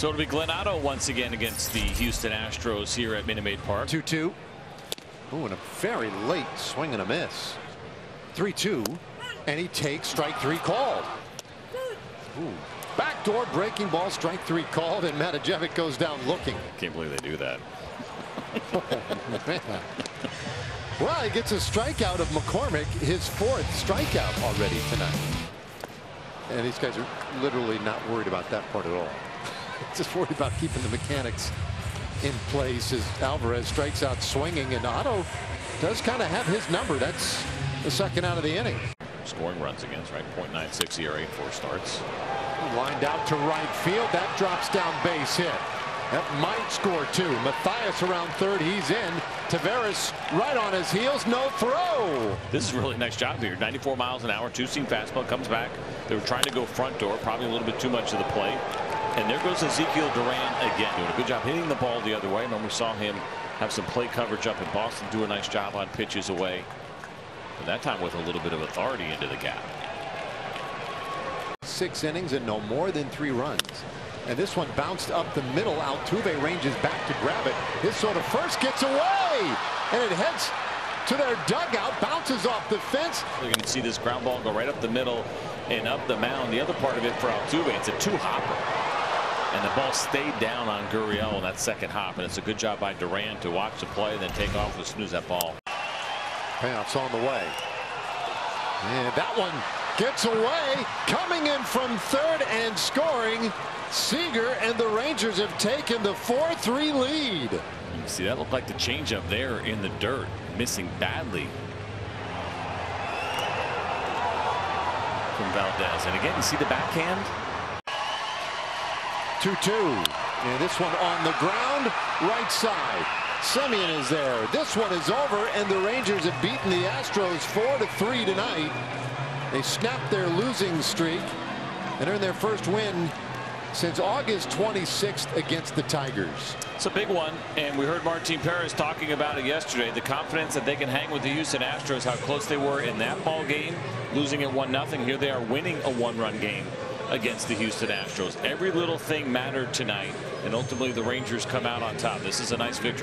So it'll be Glenn Otto once again against the Houston Astros here at Minute Maid Park. 2 2. Ooh, and a very late swing and a miss. 3 2. And he takes strike three called. Ooh. Backdoor breaking ball, strike three called, and Matijevic goes down looking. Can't believe they do that. Oh, well, he gets a strikeout of McCormick, his fourth strikeout already tonight. And these guys are literally not worried about that part at all. Just worried about keeping the mechanics in place as Alvarez strikes out swinging, and Otto does kind of have his number. That's the second out of the inning. Scoring runs against, right? 0.96 ERA, four starts. Lined out to right field. That drops down base hit. That might score two. Mathias around third. He's in. Taveras right on his heels. No throw. This is really nice job here. 94 miles an hour, two seam fastball comes back. They were trying to go front door, probably a little bit too much of the plate. And there goes Ezequiel Duran again, doing a good job hitting the ball the other way. Remember, we saw him have some play coverage up in Boston, do a nice job on pitches away. But that time with a little bit of authority into the gap. Six innings and no more than three runs. And this one bounced up the middle. Altuve ranges back to grab it. This sort of first gets away. And it heads to their dugout. Bounces off the fence. You can see this ground ball go right up the middle and up the mound. The other part of it for Altuve, it's a two hopper. And the ball stayed down on Gurriel on that second hop. And it's a good job by Duran to watch the play and then take off and snooze that ball. Payoff's on the way. And that one gets away. Coming in from third and scoring. Seager and the Rangers have taken the 4-3 lead. You see that looked like the changeup there in the dirt, missing badly from Valdez. And again, you see the backhand. 2-2. And this one on the ground, right side. Semien is there. This one is over, and the Rangers have beaten the Astros 4-3 tonight. They snapped their losing streak and earned their first win since August 26th against the Tigers. It's a big one, and we heard Martin Perez talking about it yesterday. The confidence that they can hang with the Houston Astros, how close they were in that ball game, losing at 1-0. Here they are winning a one-run game against the Houston Astros. Every little thing mattered tonight, and ultimately the Rangers come out on top. This is a nice victory.